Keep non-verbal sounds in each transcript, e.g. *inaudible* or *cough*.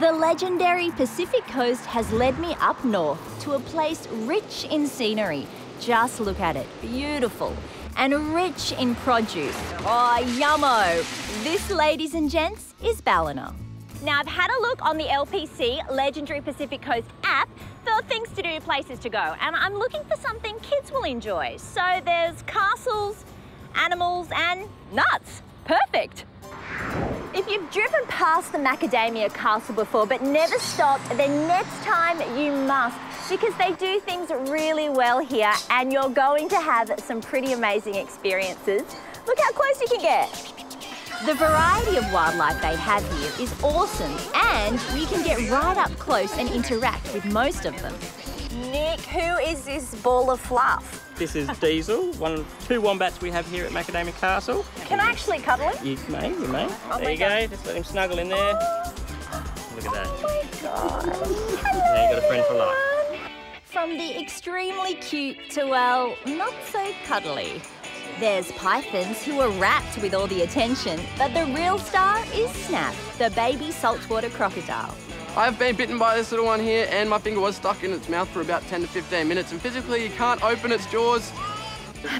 The legendary Pacific Coast has led me up north to a place rich in scenery. Just look at it, beautiful. And rich in produce. Oh, yummo! This, ladies and gents, is Ballina. Now, I've had a look on the LPC Legendary Pacific Coast app for things to do, places to go, and I'm looking for something kids will enjoy. So there's castles, animals, and nuts. Perfect. Driven past the Macadamia Castle before but never stopped, then next time you must because they do things really well here and you're going to have some pretty amazing experiences. Look how close you can get. The variety of wildlife they have here is awesome and you can get right up close and interact with most of them. Nick, who is this ball of fluff? This is Diesel, one of two wombats we have here at Macadamia Castle. Can I actually cuddle him? You may, you may. Oh there you God. go, just let him snuggle in there. Look at that. Oh my god. Now you got a friend for life. From the extremely cute to, well, not so cuddly. There's pythons who are wrapped with all the attention, but the real star is Snap, the baby saltwater crocodile. I've been bitten by this little one here and my finger was stuck in its mouth for about 10 to 15 minutes and physically you can't open its jaws. *laughs*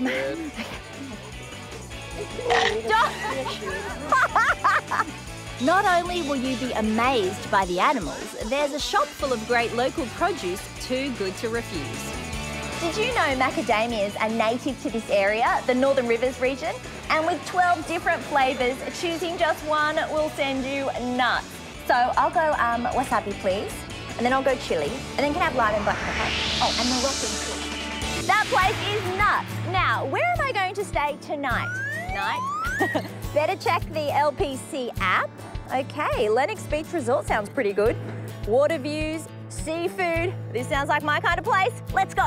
Not only will you be amazed by the animals, there's a shop full of great local produce too good to refuse. Did you know macadamias are native to this area, the Northern Rivers region? And with 12 different flavours, choosing just one will send you nuts. So I'll go um, wasabi, please. And then I'll go chili. And then can I have lime and black pepper? Oh, and the Moroccan too. That place is nuts. Now, where am I going to stay tonight? Night? *laughs* Better check the LPC app. Okay, Lennox Beach Resort sounds pretty good. Water views, seafood. This sounds like my kind of place. Let's go.